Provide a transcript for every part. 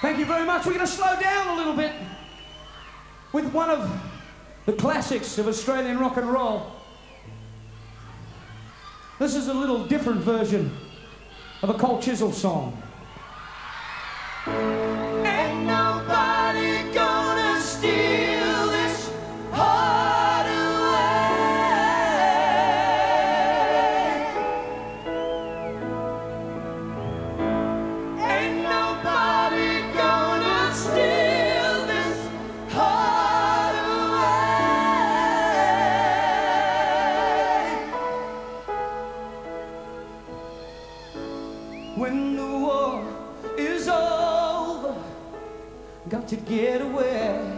Thank you very much. We're going to slow down a little bit with one of the classics of Australian rock and roll. This is a little different version of a Cold Chisel song. when the war is over. Got to get away.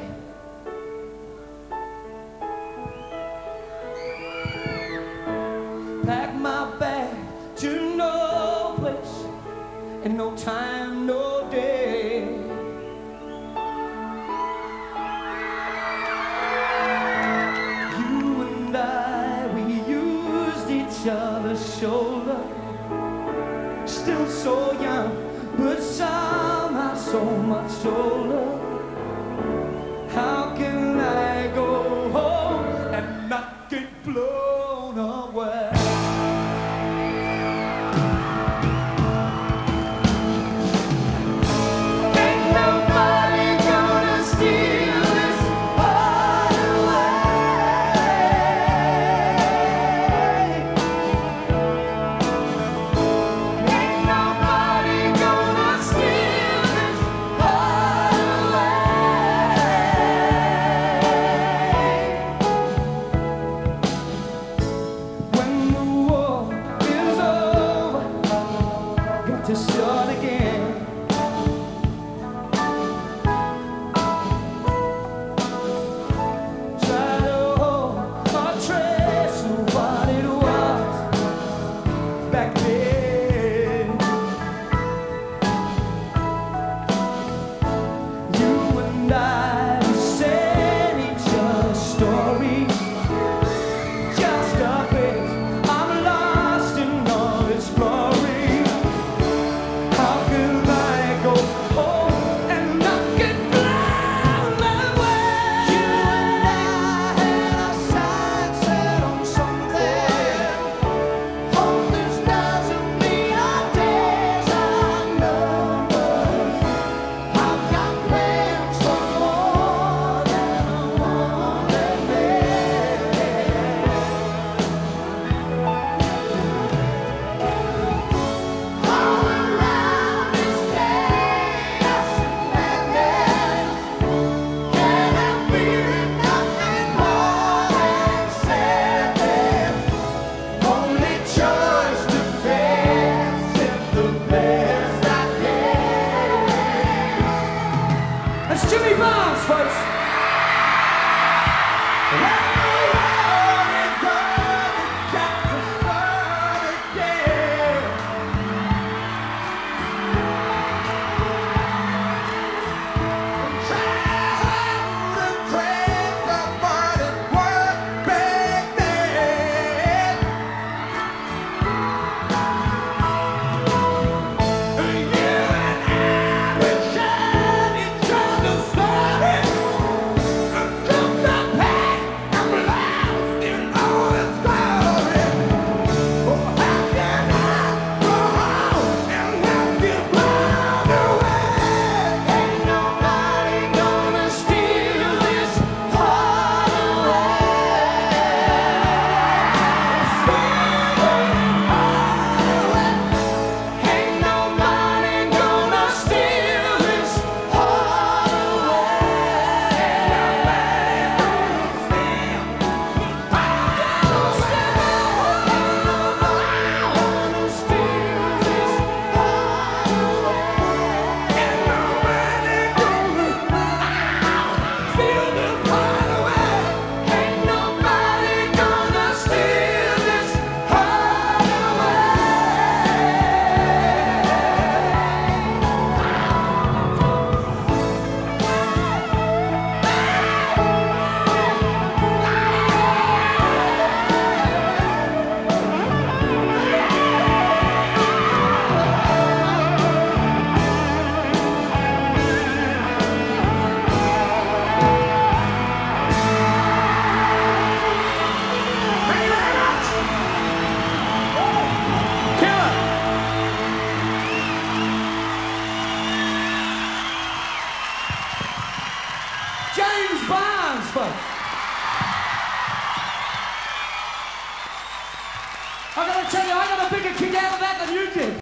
Pack my still so young, but some are so much older. first. James Barnes, folks. I gotta tell you, I got a bigger kick out of that than you did.